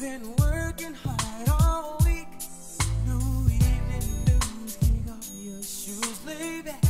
been working hard all week. Evening news, off your shoes.